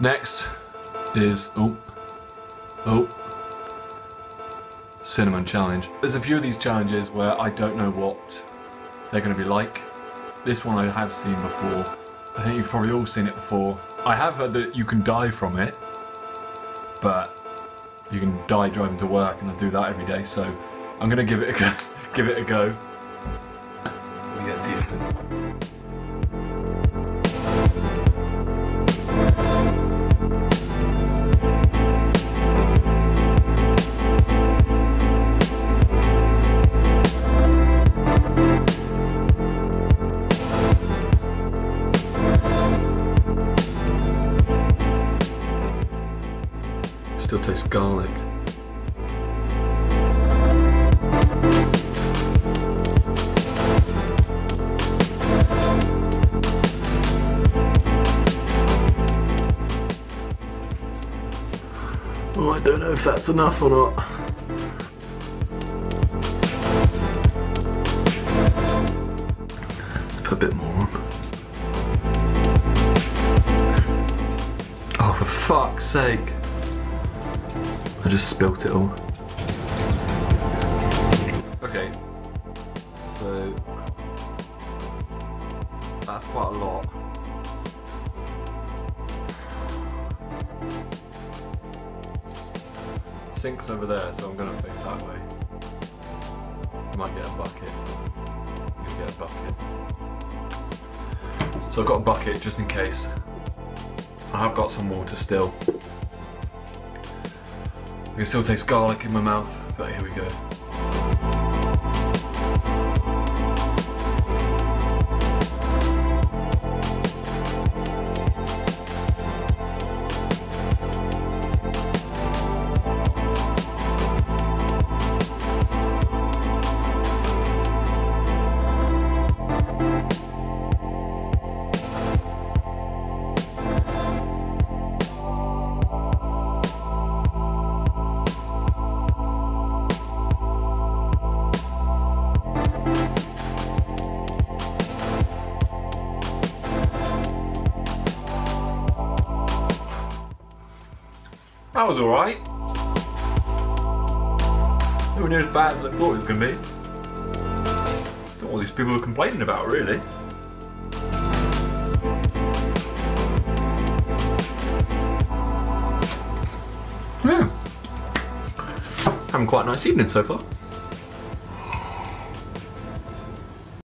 Next is oh oh cinnamon challenge. There's a few of these challenges where I don't know what they're going to be like. This one I have seen before. I think you've probably all seen it before. I have heard that you can die from it, but you can die driving to work, and I do that every day. So I'm gonna give it a go. give it a go. Still tastes garlic. Oh, I don't know if that's enough or not. Let's put a bit more on. Oh, for fuck's sake. I just spilt it all. Okay. So that's quite a lot. Sink's over there, so I'm gonna face that way. Might get a bucket. Gonna get a bucket. So I've got a bucket just in case. I have got some water still. I can still taste garlic in my mouth, but here we go. That was alright. Nowhere near as bad as I thought it was going to be. Don't know what these people are complaining about, really. Yeah. Having quite a nice evening so far.